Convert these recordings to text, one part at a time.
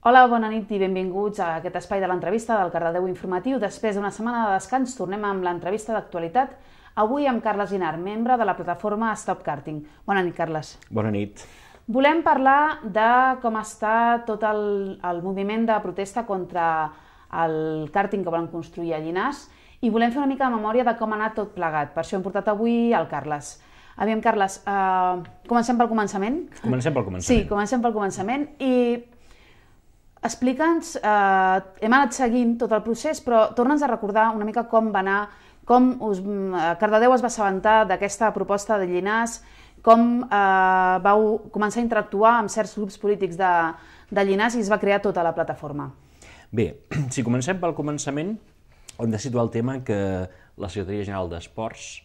Hola, bona nit i benvinguts a aquest espai de l'entrevista del Cardedeu Informatiu. Després d'una setmana de descans, tornem amb l'entrevista d'actualitat, avui amb Carles Inar, membre de la plataforma Stop Karting. Bona nit, Carles. Bona nit. Volem parlar de com està tot el, el moviment de protesta contra el càrting que volen construir a Llinars i volem fer una mica de memòria de com ha anat tot plegat. Per això hem portat avui el Carles. Aviam, Carles, uh, comencem pel començament? Comencem pel començament. Sí, comencem pel començament i explica'ns, eh, hem anat seguint tot el procés, però torna'ns a recordar una mica com va anar, com us, uh, Cardedeu es va assabentar d'aquesta proposta de Llinars, com eh, vau començar a interactuar amb certs grups polítics de, de Llinars i es va crear tota la plataforma. Bé, si comencem pel començament, hem de situar el tema que la Secretaria General d'Esports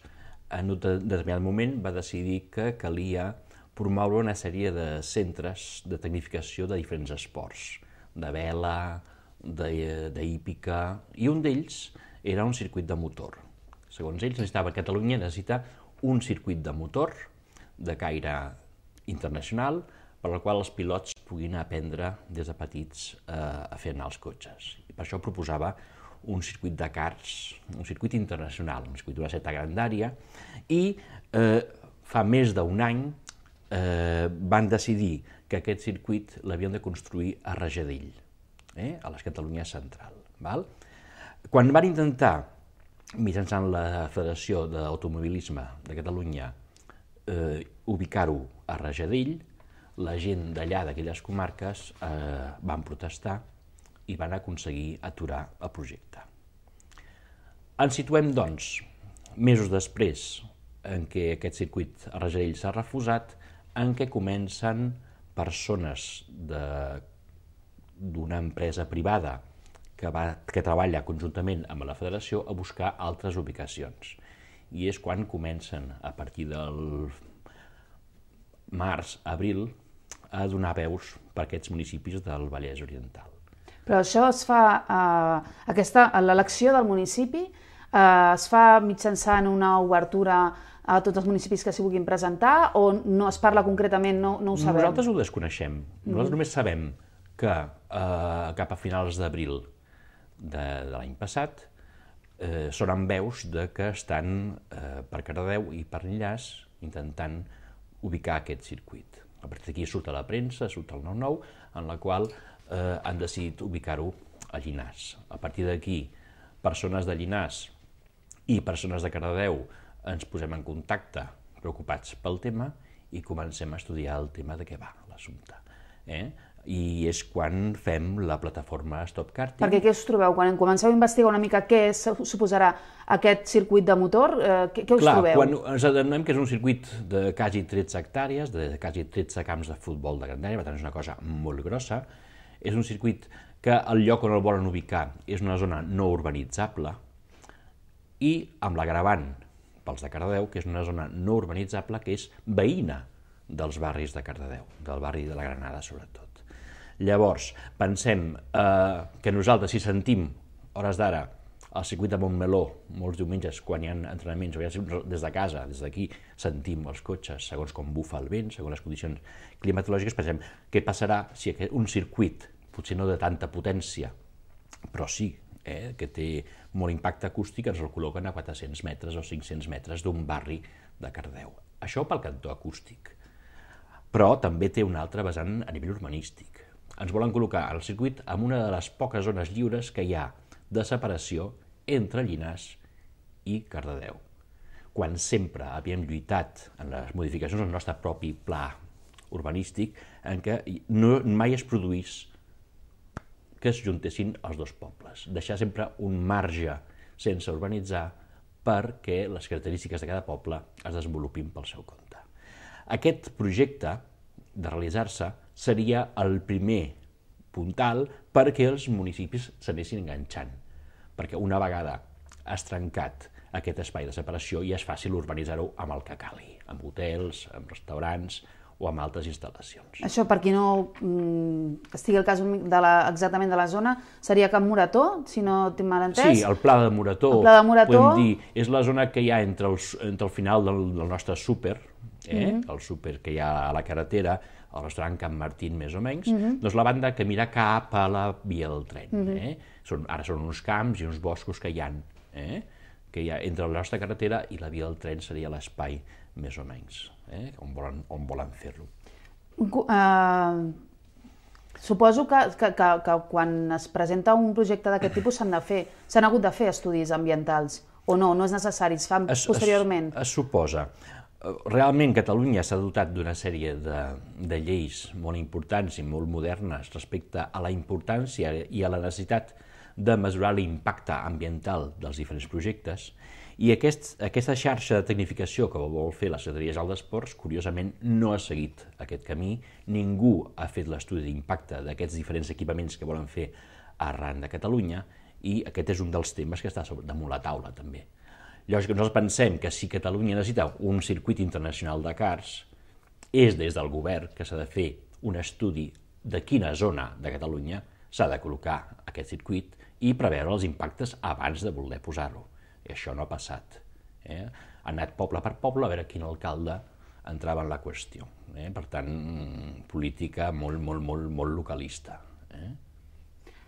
en un determinat moment va decidir que calia promoure una sèrie de centres de tecnificació de diferents esports, de vela, d'hípica, i un d'ells era un circuit de motor. Segons ells, necessitava Catalunya necessita un circuit de motor de caire internacional per la qual els pilots puguin aprendre des de petits eh, a fer anar els cotxes. I per això proposava un circuit de cars, un circuit internacional, un circuit d'una certa grandària, i eh, fa més d'un any eh, van decidir que aquest circuit l'havien de construir a Rajadell, eh, a la Catalunya Central. Val? Quan van intentar, mitjançant la Federació d'Automobilisme de Catalunya, eh, ubicar-ho a Rajadell, la gent d'allà, d'aquelles comarques, eh, van protestar i van aconseguir aturar el projecte. Ens situem, doncs, mesos després en què aquest circuit a Rajadell s'ha refusat, en què comencen persones d'una empresa privada que, va, que treballa conjuntament amb la federació a buscar altres ubicacions. I és quan comencen, a partir del març, abril, a donar veus per aquests municipis del Vallès Oriental. Però això es fa, eh, aquesta, l'elecció del municipi eh, es fa mitjançant una obertura a tots els municipis que s'hi vulguin presentar o no es parla concretament, no, no ho sabem? Nosaltres ho desconeixem. Nosaltres mm. només sabem que eh, cap a finals d'abril de, de l'any passat eh, sonen veus de que estan eh, per Cardedeu i per Enllaç intentant ubicar aquest circuit. A partir d'aquí surt a la premsa, surt al 9-9, en la qual eh, han decidit ubicar-ho a Llinars. A partir d'aquí, persones de Llinars i persones de Cardedeu ens posem en contacte preocupats pel tema i comencem a estudiar el tema de què va l'assumpte. Eh? i és quan fem la plataforma Stop Karting. Perquè què us trobeu? Quan comenceu a investigar una mica què suposarà aquest circuit de motor, eh, què, què us Clar, trobeu? quan ens adonem que és un circuit de quasi 13 hectàrees, de quasi 13 camps de futbol de grandària, per tant és una cosa molt grossa, és un circuit que el lloc on el volen ubicar és una zona no urbanitzable i amb l'agravant pels de Cardedeu, que és una zona no urbanitzable que és veïna dels barris de Cardedeu, del barri de la Granada sobretot. Llavors, pensem eh, que nosaltres, si sentim, hores d'ara, al circuit de Montmeló, molts diumenges, quan hi ha entrenaments, o ja des de casa, des d'aquí, sentim els cotxes, segons com bufa el vent, segons les condicions climatològiques, pensem què passarà si un circuit, potser no de tanta potència, però sí, eh, que té molt impacte acústic, ens el col·loquen a 400 metres o 500 metres d'un barri de Cardeu. Això pel cantó acústic. Però també té un altre vessant a nivell urbanístic ens volen col·locar al circuit en una de les poques zones lliures que hi ha de separació entre Llinars i Cardedeu. Quan sempre havíem lluitat en les modificacions del nostre propi pla urbanístic en què no, mai es produís que es juntessin els dos pobles. Deixar sempre un marge sense urbanitzar perquè les característiques de cada poble es desenvolupin pel seu compte. Aquest projecte de realitzar-se seria el primer puntal perquè els municipis s'anessin enganxant. Perquè una vegada has trencat aquest espai de separació i és fàcil urbanitzar-ho amb el que cali, amb hotels, amb restaurants o amb altres instal·lacions. Això, per qui no mm, estigui el cas de la, exactament de la zona, seria Camp Morató, si no tinc mal entès? Sí, el Pla de Morató, el Pla de Morató... podem dir, és la zona que hi ha entre, els, entre el final del, del nostre súper, eh? Mm -hmm. el súper que hi ha a la carretera, el restaurant Can Martín més o menys, uh -huh. doncs la banda que mira cap a la via del tren. Uh -huh. eh? són, ara són uns camps i uns boscos que hi ha, eh? que hi ha entre la nostra carretera i la via del tren seria l'espai més o menys, eh? on volen, on volen fer-lo. Uh, suposo que, que, que, que quan es presenta un projecte d'aquest tipus s'han de fer, s'han hagut de fer estudis ambientals, o no, no és necessari, es fan es, posteriorment? Es, es suposa. Realment Catalunya s'ha dotat d'una sèrie de, de lleis molt importants i molt modernes respecte a la importància i a la necessitat de mesurar l'impacte ambiental dels diferents projectes i aquest, aquesta xarxa de tecnificació que vol fer la Secretaria General d'Esports, curiosament, no ha seguit aquest camí. Ningú ha fet l'estudi d'impacte d'aquests diferents equipaments que volen fer arran de Catalunya i aquest és un dels temes que està damunt la taula, també. Llavors, nosaltres pensem que si Catalunya necessita un circuit internacional de cars, és des del govern que s'ha de fer un estudi de quina zona de Catalunya s'ha de col·locar aquest circuit i preveure els impactes abans de voler posar-lo. I això no ha passat. Eh? Ha anat poble per poble a veure quin alcalde entrava en la qüestió. Eh? Per tant, política molt, molt, molt, molt localista. Eh?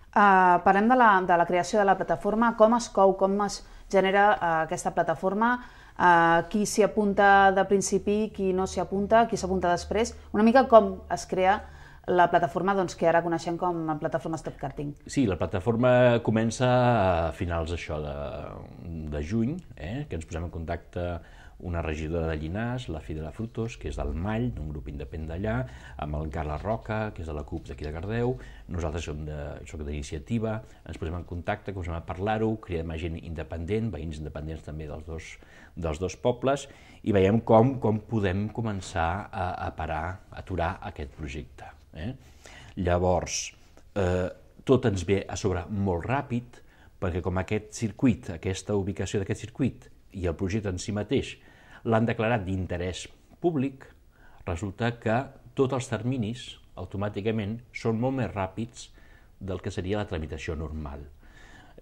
Uh, parlem de la, de la creació de la plataforma, com es cou, com es genera uh, aquesta plataforma, uh, qui s'hi apunta de principi, qui no s'hi apunta, qui s'apunta després, una mica com es crea la plataforma doncs, que ara coneixem com a plataforma Stop Karting. Sí, la plataforma comença a finals això de, de juny, eh, que ens posem en contacte una regidora de Llinars, la Fidela Frutos, que és del Mall, d'un grup independent d'allà, amb el Carles Roca, que és de la CUP d'aquí de Cardeu, nosaltres som de, soc d'iniciativa, ens posem en contacte, comencem a parlar-ho, cridem a gent independent, veïns independents també dels dos, dels dos pobles, i veiem com, com podem començar a, a parar, a aturar aquest projecte. Eh? Llavors, eh, tot ens ve a sobre molt ràpid, perquè com aquest circuit, aquesta ubicació d'aquest circuit i el projecte en si mateix l'han declarat d'interès públic, resulta que tots els terminis automàticament són molt més ràpids del que seria la tramitació normal.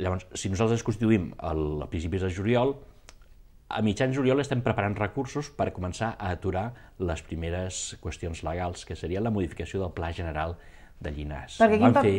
Llavors, si nosaltres constituïm el, a principis de juliol, a mitjans juliol estem preparant recursos per començar a aturar les primeres qüestions legals, que seria la modificació del Pla General de Llinars. Perquè quin, fer...